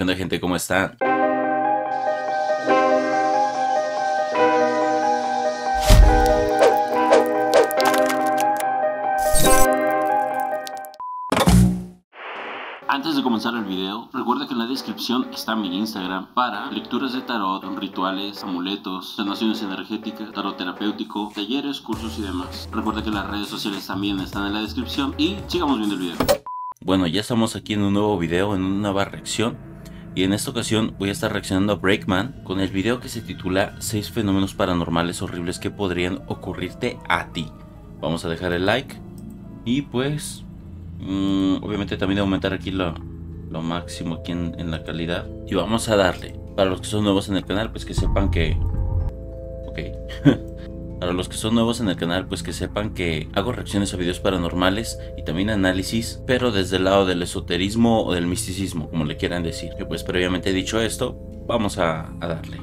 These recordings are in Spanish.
¿Qué onda gente? ¿Cómo están? Antes de comenzar el video, recuerda que en la descripción está mi Instagram para lecturas de tarot, rituales, amuletos, sanaciones energéticas, tarot terapéutico, talleres, cursos y demás. Recuerda que las redes sociales también están en la descripción y sigamos viendo el video. Bueno, ya estamos aquí en un nuevo video, en una nueva reacción. Y en esta ocasión voy a estar reaccionando a Breakman con el video que se titula 6 fenómenos paranormales horribles que podrían ocurrirte a ti. Vamos a dejar el like y pues Mm, obviamente también de aumentar aquí lo, lo máximo aquí en, la calidad. Y vamos a darle. Para los que son nuevos en el canal, pues que sepan que... Ok. Para los que son nuevos en el canal, pues que sepan que hago reacciones a videos paranormales y también análisis, pero desde el lado del esoterismo o del misticismo, como le quieran decir. Y pues previamente dicho esto, vamos a, darle.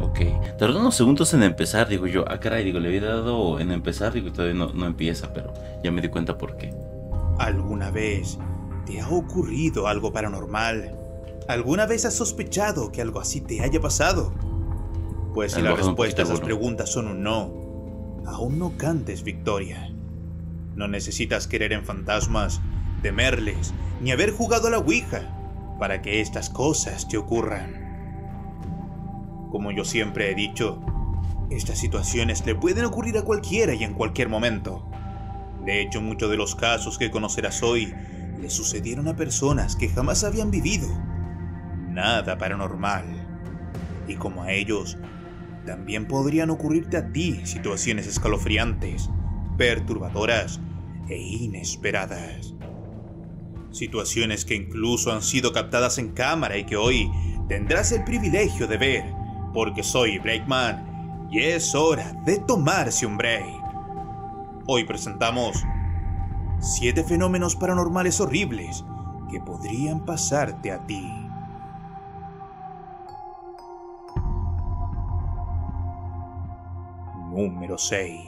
Ok, tardó unos segundos en empezar, digo yo, ah caray, digo, le había dado en empezar, digo, todavía no, no empieza, pero ya me di cuenta por qué. ¿Alguna vez te ha ocurrido algo paranormal? ¿Alguna vez has sospechado que algo así te haya pasado? Pues si la respuesta a esas preguntas son un no, aún no cantes victoria. No necesitas querer en fantasmas, temerles, ni haber jugado a la Ouija para que estas cosas te ocurran. Como yo siempre he dicho, estas situaciones le pueden ocurrir a cualquiera y en cualquier momento. De hecho, muchos de los casos que conocerás hoy le sucedieron a personas que jamás habían vivido nada paranormal. Y como a ellos, también podrían ocurrirte a ti situaciones escalofriantes, perturbadoras e inesperadas. Situaciones que incluso han sido captadas en cámara y que hoy tendrás el privilegio de ver, porque soy Blakeman y es hora de tomarse un break. Hoy presentamos 7 fenómenos paranormales horribles que podrían pasarte a ti. Número 6.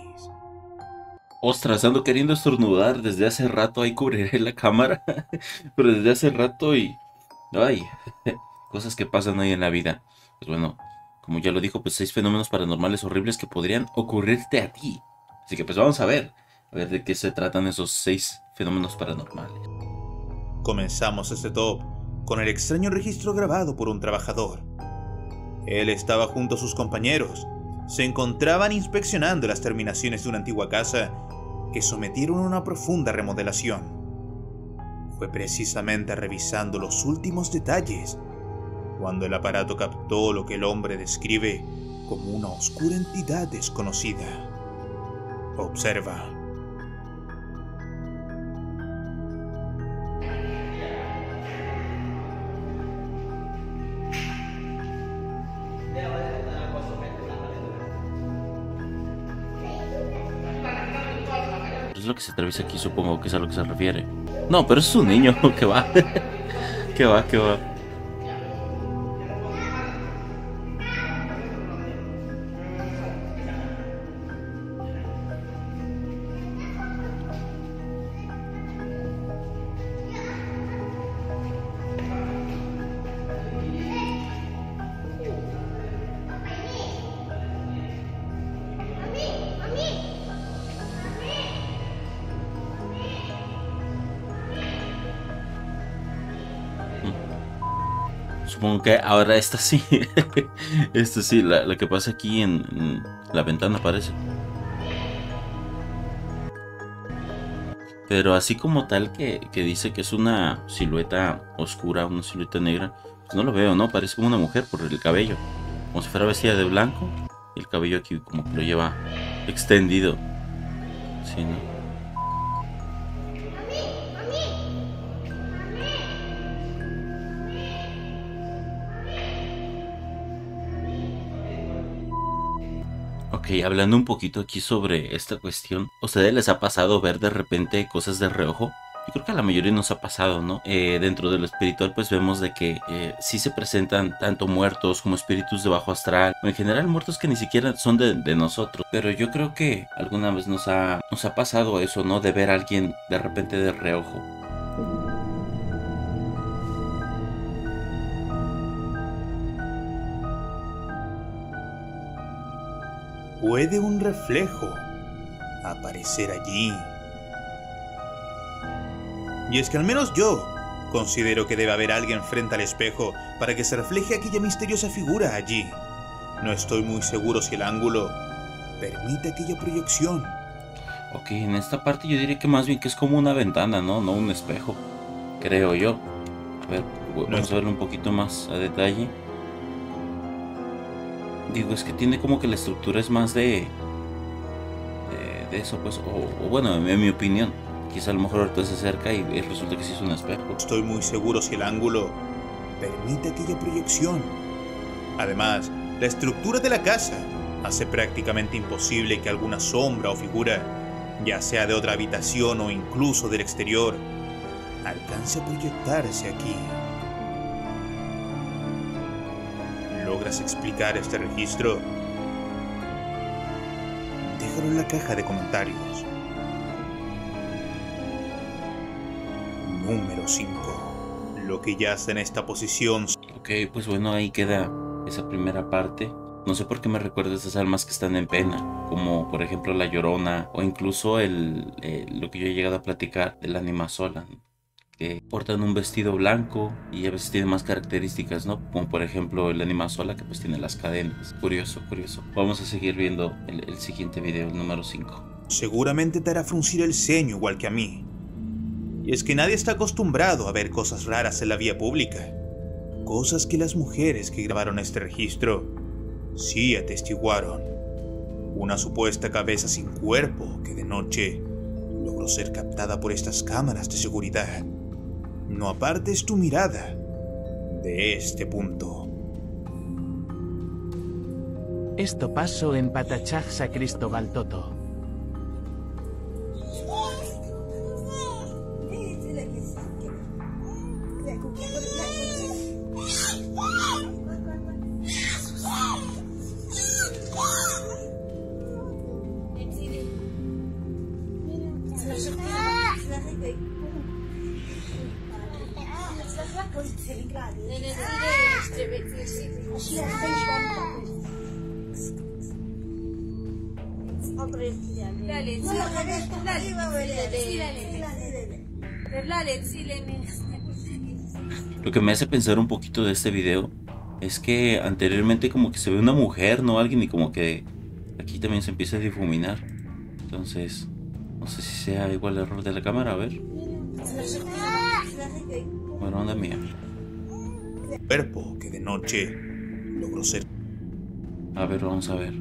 Ostras, ando queriendo estornudar desde hace rato, ahí cubriré la cámara, pero desde hace rato y... Ay, cosas que pasan ahí en la vida. Pues bueno, como ya lo dijo, pues seis fenómenos paranormales horribles que podrían ocurrirte a ti. Así que pues vamos a ver, a ver de qué se tratan esos seis fenómenos paranormales. Comenzamos este top con el extraño registro grabado por un trabajador. Él estaba junto a sus compañeros. Se encontraban inspeccionando las terminaciones de una antigua casa que sometieron a una profunda remodelación. Fue precisamente revisando los últimos detalles cuando el aparato captó lo que el hombre describe como una oscura entidad desconocida. Observa. Lo que se atraviesa aquí, supongo que es a lo que se refiere. No, pero es un niño, que va. que va, que va. Que ahora esta sí. esta sí, la, que pasa aquí en, la ventana parece. Pero así como tal que, dice que es una silueta oscura, una silueta negra, pues no lo veo, ¿no? Parece como una mujer por el cabello. Como si fuera vestida de blanco. Y el cabello aquí como que lo lleva extendido. Sí, ¿no? Ok, hablando un poquito aquí sobre esta cuestión, ¿a ustedes les ha pasado ver de repente cosas de reojo? Yo creo que a la mayoría nos ha pasado, ¿no? Eh, dentro de lo espiritual pues vemos de que eh, sí se presentan tanto muertos como espíritus de bajo astral, o en general muertos que ni siquiera son de, de, nosotros. Pero yo creo que alguna vez nos ha, nos ha pasado eso, ¿no? De ver a alguien de repente de reojo. ¿Puede un reflejo aparecer allí? Y es que al menos yo considero que debe haber alguien frente al espejo para que se refleje aquella misteriosa figura allí. No estoy muy seguro si el ángulo permite aquella proyección. Ok, en esta parte yo diría que más bien que es como una ventana, ¿no? No un espejo, creo yo. A ver, vamos a verlo un poquito más a detalle. Digo, es que tiene como que la estructura es más de... De, eso, pues, o, bueno, en mi opinión. Quizá a lo mejor ahorita se acerca y resulta que sí es un espejo. Estoy muy seguro si el ángulo permite aquella proyección. Además, la estructura de la casa hace prácticamente imposible que alguna sombra o figura, ya sea de otra habitación o incluso del exterior, alcance a proyectarse aquí. ¿Logras explicar este registro? Déjalo en la caja de comentarios. Número 5. Lo que yace en esta posición. Ok, pues bueno, ahí queda esa primera parte. No sé por qué me recuerda esas almas que están en pena, como por ejemplo la llorona o incluso el, eh, lo que yo he llegado a platicar del anima sola, que portan un vestido blanco y a veces tienen más características, ¿no? Como por ejemplo el anima sola que pues tiene las cadenas. Curioso, curioso. Vamos a seguir viendo el, el siguiente video, el número 5. Seguramente te hará fruncir el ceño igual que a mí. Y es que nadie está acostumbrado a ver cosas raras en la vía pública. Cosas que las mujeres que grabaron este registro sí atestiguaron. Una supuesta cabeza sin cuerpo que de noche logró ser captada por estas cámaras de seguridad. No apartes tu mirada de este punto. Esto pasó en Patachaj Cristóbal Toto. Que me hace pensar un poquito de este video es que anteriormente como que se ve una mujer, no alguien, y como que aquí también se empieza a difuminar. Entonces, no sé si sea igual el error de la cámara, a ver. Bueno, onda mía. Cuerpo que de noche logró ser. A ver, vamos a ver.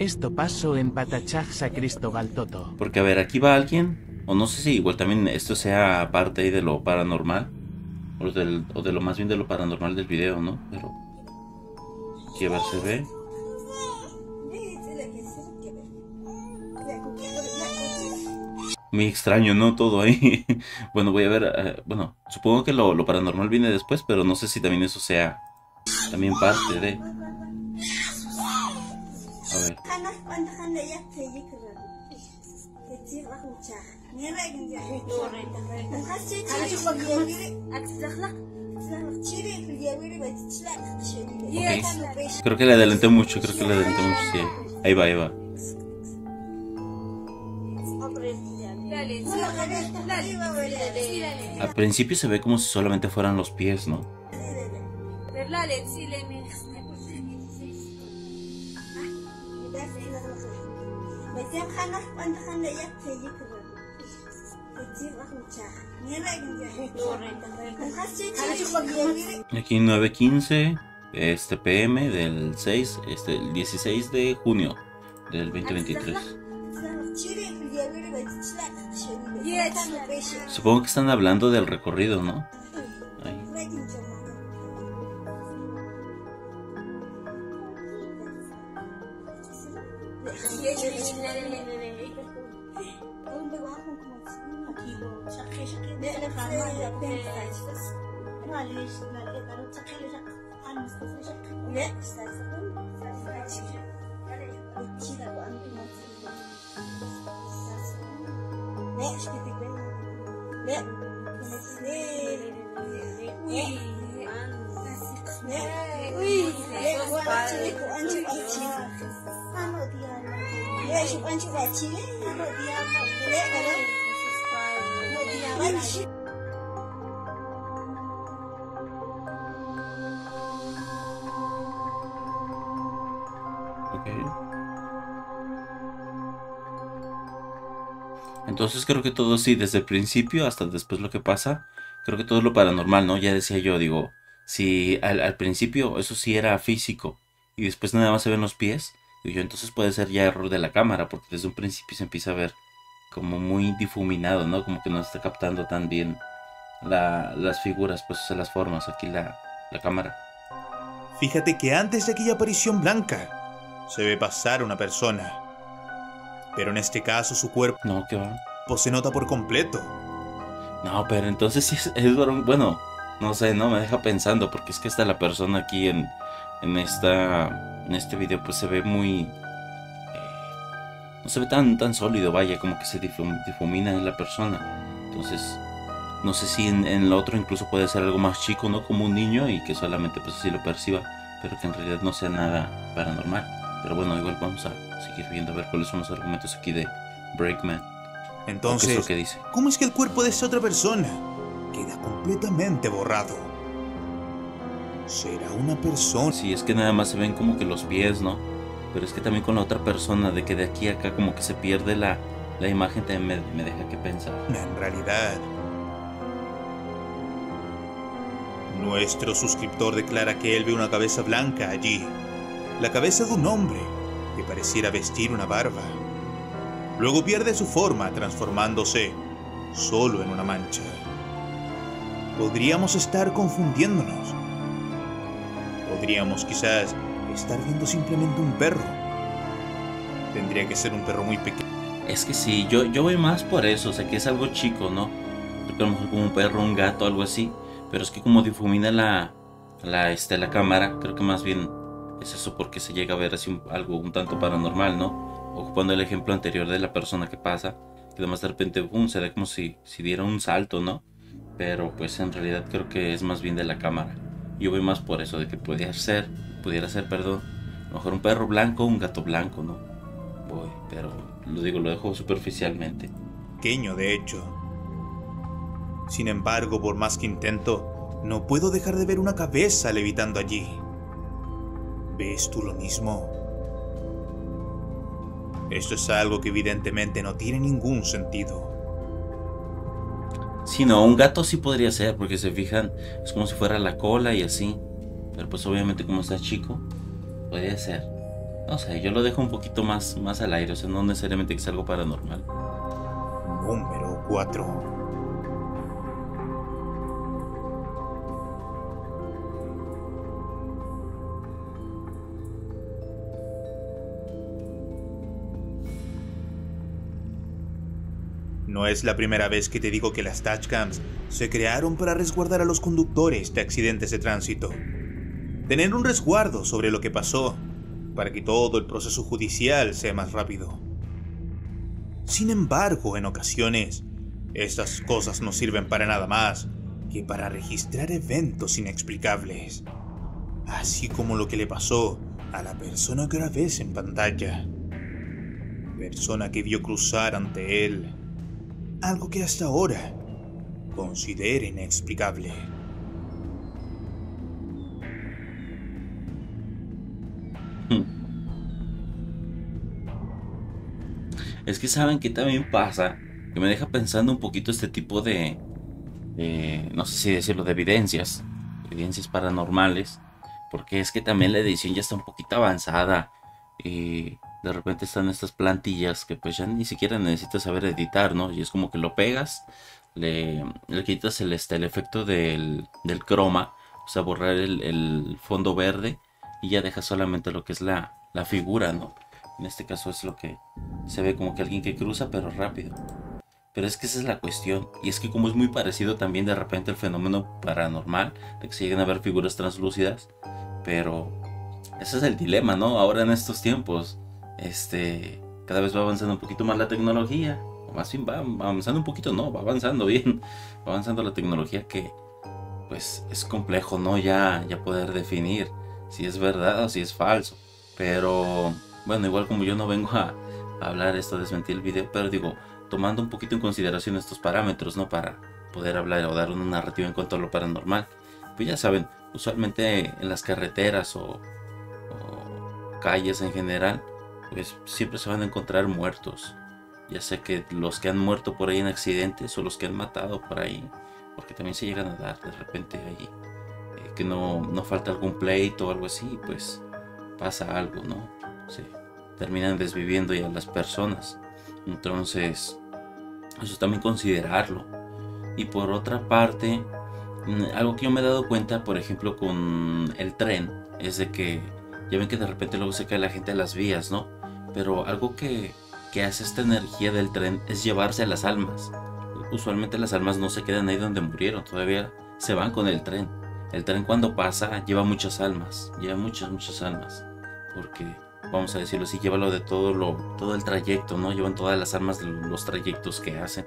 Esto pasó en Patachaj Cristóbal Toto. Porque a ver, aquí va alguien, o no sé si igual también esto sea parte ahí de lo paranormal, o, de lo más bien de lo paranormal del video, ¿no? Pero se ve. Muy extraño, ¿no? Todo ahí. bueno, voy a ver. Eh, bueno, supongo que lo, lo, paranormal viene después, pero no sé si también eso sea también parte de. A ver. Creo que le adelanté mucho, creo que le adelanté mucho, sí. Ahí va, ahí va. Al principio se ve como si solamente fueran los pies, ¿no? Aquí 9.15 este PM del 6, este, el 16 de junio del 2023. Supongo que están hablando del recorrido, ¿no? Yes, you want to watch it? I'm. Entonces creo que todo sí, desde el principio hasta después lo que pasa, creo que todo es lo paranormal, ¿no? Ya decía yo, digo, si al, principio eso sí era físico y después nada más se ven los pies, digo yo, entonces puede ser ya error de la cámara, porque desde un principio se empieza a ver como muy difuminado, ¿no? Como que no está captando tan bien las figuras, pues las formas, aquí la, la cámara. Fíjate que antes de aquella aparición blanca, se ve pasar una persona pero en este caso su cuerpo no, ¿qué va? Pues se nota por completo. No, pero entonces sí es, es bueno, no sé, no me deja pensando porque es que está la persona aquí en en esta en este video pues se ve muy no se ve tan tan sólido, vaya, como que se difumina en la persona. Entonces, no sé si en, en, lo otro incluso puede ser algo más chico, ¿no? Como un niño y que solamente pues así lo perciba, pero que en realidad no sea nada paranormal. Pero bueno, igual vamos a seguir viendo a ver cuáles son los argumentos aquí de Breakman. Entonces, es lo que dice? ¿cómo es que el cuerpo de esta otra persona queda completamente borrado? ¿Será una persona? Sí, es que nada más se ven como que los pies, ¿no? Pero es que también con la otra persona, de que de aquí a acá como que se pierde la, la imagen, también me, me deja que pensar. En realidad, nuestro suscriptor declara que él ve una cabeza blanca allí. La cabeza de un hombre que pareciera vestir una barba. Luego pierde su forma transformándose solo en una mancha. Podríamos estar confundiéndonos. Podríamos quizás estar viendo simplemente un perro. Tendría que ser un perro muy pequeño. Es que sí, yo, yo voy más por eso, o sea que es algo chico, ¿no? Porque a lo mejor como un perro, un gato, algo así. Pero es que como difumina la, la, este, la cámara, creo que más bien es eso porque se llega a ver algo un tanto paranormal, ¿no? Ocupando el ejemplo anterior de la persona que pasa, que además de repente boom, se ve como si, si diera un salto, ¿no? Pero pues en realidad creo que es más bien de la cámara. Yo voy más por eso, de que pudiera ser, pudiera ser, perdón, a lo mejor un perro blanco un gato blanco, ¿no? Voy, pero lo digo, lo dejo superficialmente. Pequeño, de hecho. Sin embargo, por más que intento, no puedo dejar de ver una cabeza levitando allí. ¿Ves tú lo mismo? Esto es algo que evidentemente no tiene ningún sentido. Si no, un gato sí podría ser, porque se fijan, es como si fuera la cola y así. Pero pues obviamente como está chico, podría ser. No sé, yo lo dejo un poquito más, más al aire, o sea, no necesariamente que sea algo paranormal. Número 4. No es la primera vez que te digo que las touchcams se crearon para resguardar a los conductores de accidentes de tránsito. Tener un resguardo sobre lo que pasó para que todo el proceso judicial sea más rápido. Sin embargo, en ocasiones, estas cosas no sirven para nada más que para registrar eventos inexplicables. Así como lo que le pasó a la persona que ahora en pantalla. Persona que vio cruzar ante él algo que hasta ahora considera inexplicable. Es que saben que también pasa, que me deja pensando un poquito este tipo de, no sé si decirlo, de evidencias, evidencias paranormales, porque es que también la edición ya está un poquito avanzada. Y de repente están estas plantillas que pues ya ni siquiera necesitas saber editar, ¿no? Y es como que lo pegas, le, le quitas el, este, el efecto del, croma, o sea, borrar el, fondo verde y ya dejas solamente lo que es la, la figura, ¿no? En este caso es lo que se ve como que alguien que cruza, pero rápido. Pero es que esa es la cuestión. Y es que como es muy parecido también de repente el fenómeno paranormal, de que se lleguen a ver figuras translúcidas. Pero ese es el dilema, ¿no? Ahora en estos tiempos este, cada vez va avanzando un poquito más la tecnología. O más bien va avanzando un poquito, no, va avanzando bien. Va avanzando la tecnología que, pues, es complejo, ¿no? Ya, ya poder definir si es verdad o si es falso. Pero, bueno, igual como yo no vengo a hablar esto, desmentir el video, pero digo, tomando un poquito en consideración estos parámetros, ¿no? Para poder hablar o dar una narrativa en cuanto a lo paranormal. Pues ya saben, usualmente en las carreteras o, calles en general, pues siempre se van a encontrar muertos. Ya sea que los que han muerto por ahí en accidentes o los que han matado por ahí, porque también se llegan a dar de repente ahí eh, que no, no falta algún pleito o algo así, pues pasa algo, ¿no? Se terminan desviviendo ya las personas. Entonces, eso también considerarlo. Y por otra parte, mm, algo que yo me he dado cuenta, por ejemplo, con el tren, es de que ya ven que de repente luego se cae la gente a las vías, ¿no? Pero algo que, que hace esta energía del tren es llevarse a las almas. Usualmente las almas no se quedan ahí donde murieron, todavía se van con el tren. El tren cuando pasa lleva muchas almas, lleva muchas, muchas almas. Porque vamos a decirlo así, llévalo de todo, lo, todo el trayecto, ¿no? Llevan todas las armas de los trayectos que hacen.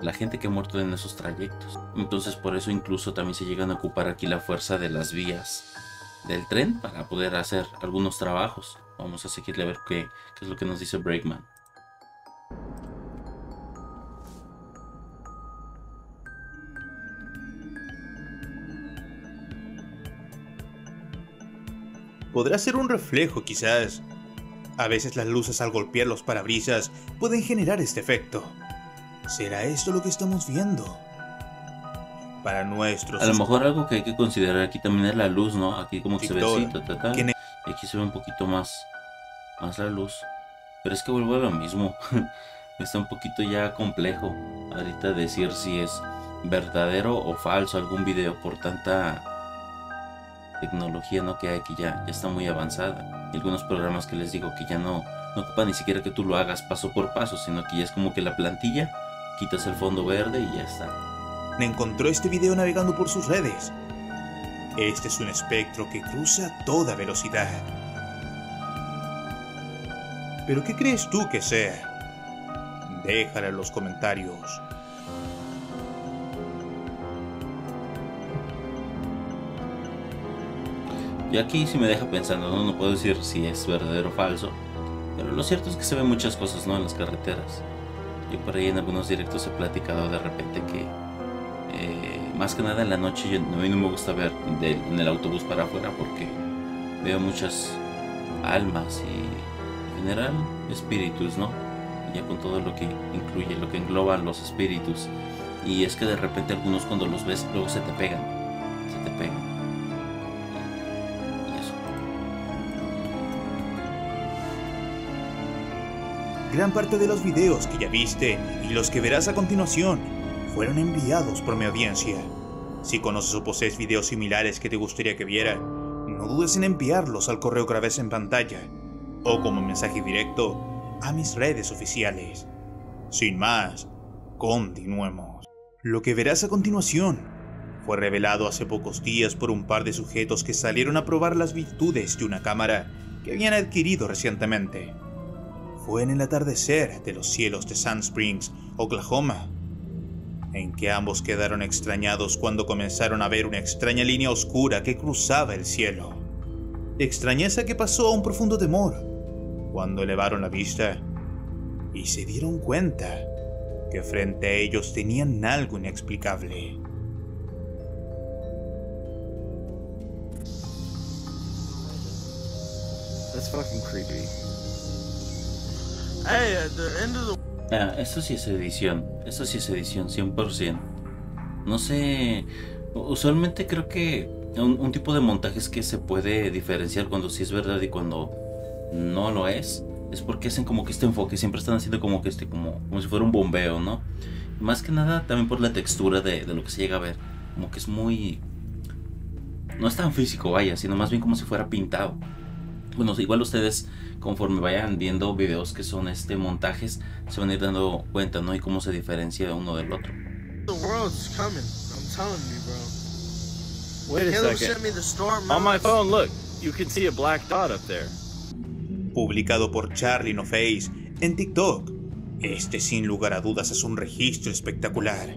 La gente que ha muerto en esos trayectos. Entonces por eso incluso también se llegan a ocupar aquí la fuerza de las vías del tren para poder hacer algunos trabajos. Vamos a seguirle a ver qué, qué es lo que nos dice Breakman. Podrá ser un reflejo quizás. A veces las luces al golpear los parabrisas pueden generar este efecto. ¿Será esto lo que estamos viendo? Para nuestros... A lo mejor algo que hay que considerar aquí también es la luz, ¿no? Aquí como que se ve así, y aquí se ve un poquito más, más la luz. Pero es que vuelvo a lo mismo. Está un poquito ya complejo ahorita decir si es verdadero o falso algún video por tanta tecnología ¿no? que hay que ya, ya está muy avanzada. Y algunos programas que les digo que ya no, no ocupa ni siquiera que tú lo hagas paso por paso, sino que ya es como que la plantilla, quitas el fondo verde y ya está. Encontró este video navegando por sus redes. Este es un espectro que cruza toda velocidad. ¿Pero qué crees tú que sea? Déjala en los comentarios. Y aquí sí me deja pensando, ¿no? no puedo decir si es verdadero o falso, pero lo cierto es que se ven muchas cosas ¿no? en las carreteras. Yo por ahí en algunos directos he platicado de repente que eh, más que nada en la noche yo, a mí no me gusta ver en el autobús para afuera porque veo muchas almas y en general espíritus, ¿no? Ya con todo lo que incluye, lo que engloba los espíritus. Y es que de repente algunos cuando los ves luego se te pegan, Gran parte de los videos que ya viste y los que verás a continuación fueron enviados por mi audiencia. Si conoces o posees videos similares que te gustaría que viera, no dudes en enviarlos al correo que ves en pantalla o como mensaje directo a mis redes oficiales. Sin más, continuemos. Lo que verás a continuación fue revelado hace pocos días por un par de sujetos que salieron a probar las virtudes de una cámara que habían adquirido recientemente fue en el atardecer de los cielos de Sand Springs, Oklahoma, en que ambos quedaron extrañados cuando comenzaron a ver una extraña línea oscura que cruzaba el cielo. Extrañeza que pasó a un profundo temor cuando elevaron la vista y se dieron cuenta que frente a ellos tenían algo inexplicable. That's fucking creepy. Ah, esto sí es edición. Esto sí es edición, 100%. No sé. Usualmente creo que un, tipo de montajes que se puede diferenciar cuando sí es verdad y cuando no lo es. Es porque hacen como que este enfoque. Siempre están haciendo como que este, como, como si fuera un bombeo, ¿no? Más que nada también por la textura de, de lo que se llega a ver. Como que es muy. No es tan físico, vaya, sino más bien como si fuera pintado. Bueno, igual ustedes conforme vayan viendo videos que son este montajes, se van a ir dando cuenta, ¿no? Y cómo se diferencia uno del otro. Publicado por Charlie No Face en TikTok. Este sin lugar a dudas es un registro espectacular.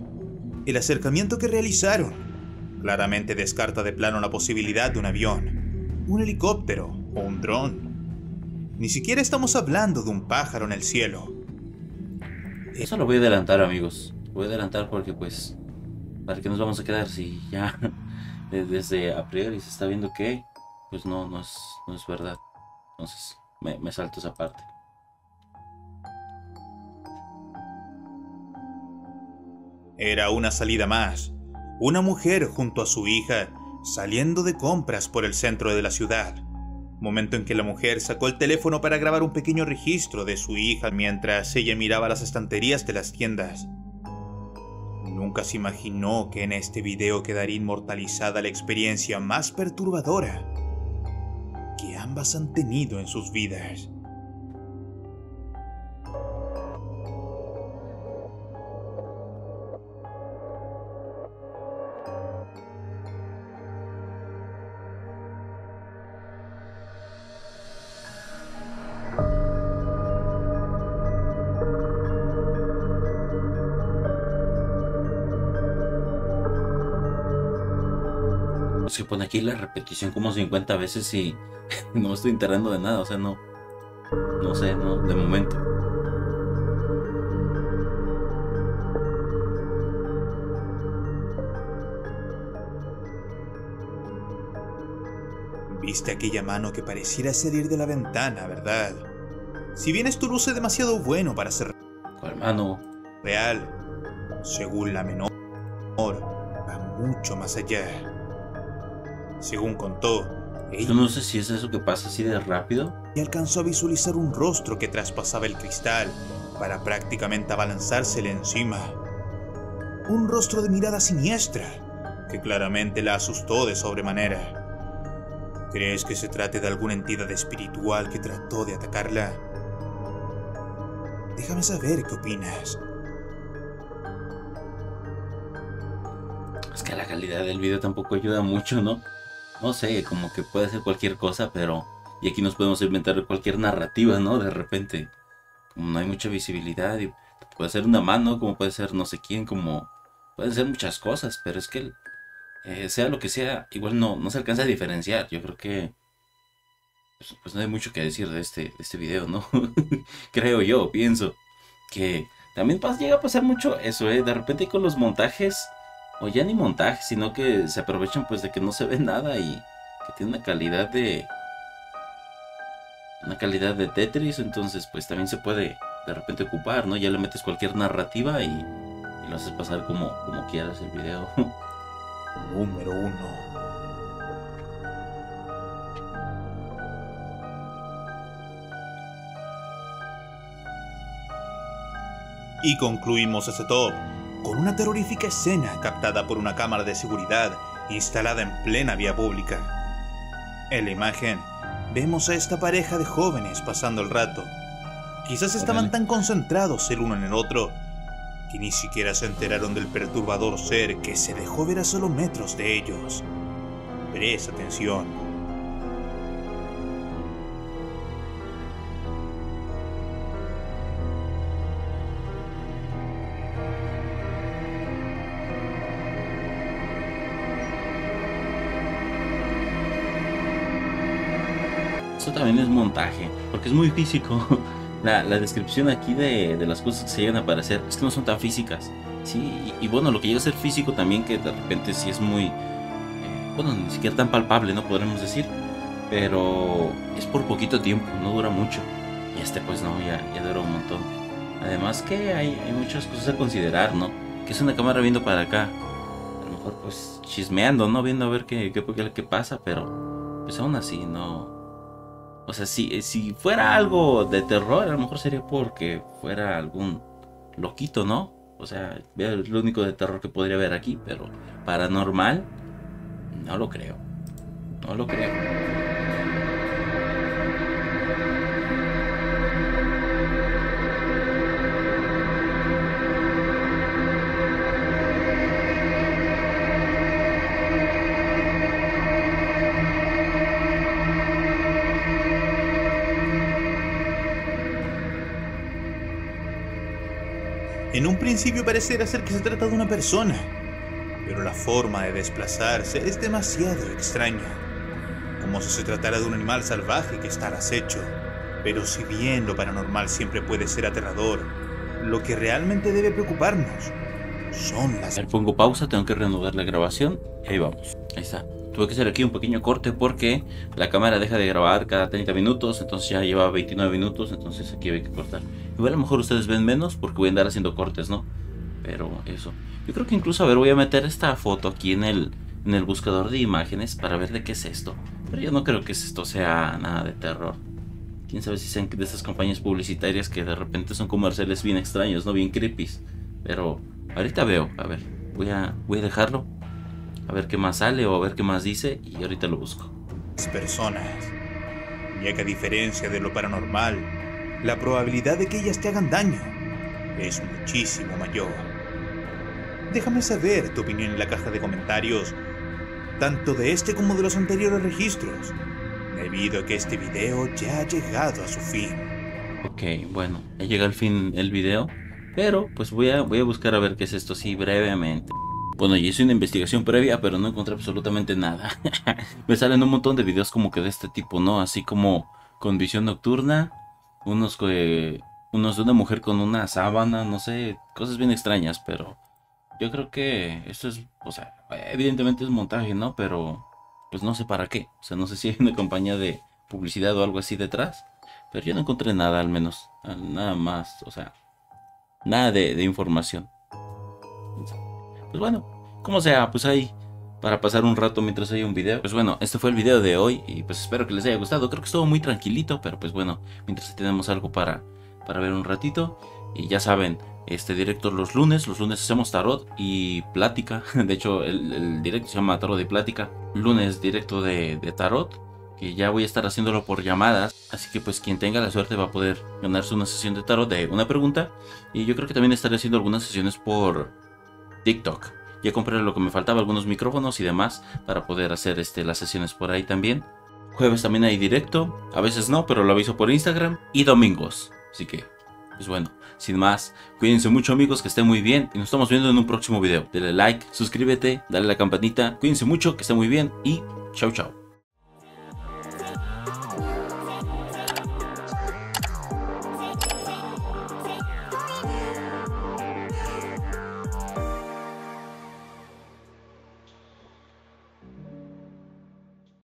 El acercamiento que realizaron claramente descarta de plano la posibilidad de un avión, un helicóptero o un dron Ni siquiera estamos hablando de un pájaro en el cielo. Eso lo voy a adelantar, amigos. Voy a adelantar porque, pues, ¿para qué nos vamos a quedar si ya desde a priori se está viendo que, pues, no, no es, no es verdad? Entonces, me, me salto esa parte. Era una salida más. Una mujer junto a su hija saliendo de compras por el centro de la ciudad. Momento en que la mujer sacó el teléfono para grabar un pequeño registro de su hija mientras ella miraba las estanterías de las tiendas. Nunca se imaginó que en este video quedaría inmortalizada la experiencia más perturbadora que ambas han tenido en sus vidas. Se pone aquí la repetición como 50 veces y no estoy enterando de nada, o sea, no. No sé, no, de momento. Viste aquella mano que pareciera salir de la ventana, ¿verdad? Si bien esto luce demasiado bueno para ser ¿Cuál mano? real, según la menor, va mucho más allá. Según contó, yo no sé si es eso que pasa así de rápido. Y alcanzó a visualizar un rostro que traspasaba el cristal para prácticamente abalanzársele encima. Un rostro de mirada siniestra que claramente la asustó de sobremanera. ¿Crees que se trate de alguna entidad espiritual que trató de atacarla? Déjame saber qué opinas. Es que la calidad del video tampoco ayuda mucho, ¿no? No sé, como que puede ser cualquier cosa, pero... Y aquí nos podemos inventar cualquier narrativa, ¿no? De repente, como no hay mucha visibilidad, puede ser una mano, como puede ser no sé quién, como... Pueden ser muchas cosas, pero es que eh, sea lo que sea, igual no, no se alcanza a diferenciar. Yo creo que... Pues, pues no hay mucho que decir de este, de este video, ¿no? creo yo, pienso. Que también llega a pasar mucho eso, ¿eh? De repente con los montajes o ya ni montaje, sino que se aprovechan pues de que no se ve nada y que tiene una calidad de una calidad de Tetris, entonces pues también se puede de repente ocupar, ¿no? Ya le metes cualquier narrativa y, y lo haces pasar como, como quieras el video. Número uno. Y concluimos ese top con una terrorífica escena captada por una cámara de seguridad instalada en plena vía pública. En la imagen vemos a esta pareja de jóvenes pasando el rato. Quizás estaban tan concentrados el uno en el otro que ni siquiera se enteraron del perturbador ser que se dejó ver a solo metros de ellos. Presta atención. También es montaje, porque es muy físico. La, descripción aquí de, las cosas que se llegan a aparecer es que no son tan físicas. Sí, y, bueno, lo que llega a ser físico también, que de repente sí es muy. Eh, bueno, ni siquiera tan palpable, ¿no? Podremos decir. Pero es por poquito tiempo, no dura mucho. Y este, pues no, ya, ya dura un montón. Además, que hay, hay muchas cosas a considerar, ¿no? Que es una cámara viendo para acá. A lo mejor, pues chismeando, ¿no? Viendo a ver qué, qué, qué pasa, pero pues aún así, no o sea, si, fuera algo de terror, a lo mejor sería porque fuera algún loquito, ¿no? O sea, es lo único de terror que podría haber aquí, pero paranormal, no lo creo. No lo creo. En un principio parecerá ser que se trata de una persona, pero la forma de desplazarse es demasiado extraña, como si se tratara de un animal salvaje que está al acecho. Pero si bien lo paranormal siempre puede ser aterrador, lo que realmente debe preocuparnos son las... Pongo pausa, tengo que reanudar la grabación ahí vamos. Ahí está. Tuve que hacer aquí un pequeño corte porque la cámara deja de grabar cada 30 minutos, entonces ya lleva 29 minutos, entonces aquí hay que cortar. Igual a lo mejor ustedes ven menos porque voy a andar haciendo cortes, ¿no? Pero eso. Yo creo que incluso, a ver, voy a meter esta foto aquí en el, en el buscador de imágenes para ver de qué es esto. Pero yo no creo que esto sea nada de terror. Quién sabe si sean de esas compañías publicitarias que de repente son comerciales bien extraños, no bien creepy. Pero ahorita veo, a ver, voy a, voy a dejarlo a ver qué más sale o a ver qué más dice y ahorita lo busco. Personas, ya que a diferencia de lo paranormal, la probabilidad de que ellas te hagan daño es muchísimo mayor. Déjame saber tu opinión en la caja de comentarios, tanto de este como de los anteriores registros, debido a que este video ya ha llegado a su fin. Ok, bueno, ya llega al fin el video, pero pues voy a, voy a buscar a ver qué es esto así brevemente. Bueno, y hice una investigación previa, pero no encontré absolutamente nada. Me salen un montón de videos como que de este tipo, ¿no? Así como con visión nocturna, unos que... Unos de una mujer con una sábana, no sé, cosas bien extrañas, pero yo creo que esto es, o sea, evidentemente es montaje, ¿no? Pero pues no sé para qué. O sea, no sé si hay una compañía de publicidad o algo así detrás. Pero yo no encontré nada al menos. Nada más, o sea, nada de información. Pues bueno, como sea, pues ahí para pasar un rato mientras hay un video. Pues bueno, este fue el video de hoy y pues espero que les haya gustado. Creo que estuvo muy tranquilito, pero pues bueno, mientras tenemos algo para, para ver un ratito. Y ya saben, este directo los lunes, los lunes hacemos tarot y plática. De hecho, el, directo se llama tarot y plática. Lunes directo de, de tarot, que ya voy a estar haciéndolo por llamadas. Así que pues quien tenga la suerte va a poder ganarse una sesión de tarot de una pregunta. Y yo creo que también estaré haciendo algunas sesiones por TikTok. Ya compré lo que me faltaba, algunos micrófonos y demás para poder hacer este, las sesiones por ahí también. Jueves también hay directo, a veces no, pero lo aviso por Instagram. Y domingos. Así que, pues bueno, sin más, cuídense mucho amigos, que estén muy bien y nos estamos viendo en un próximo video. Dale like, suscríbete, dale la campanita, cuídense mucho, que estén muy bien y chau chau.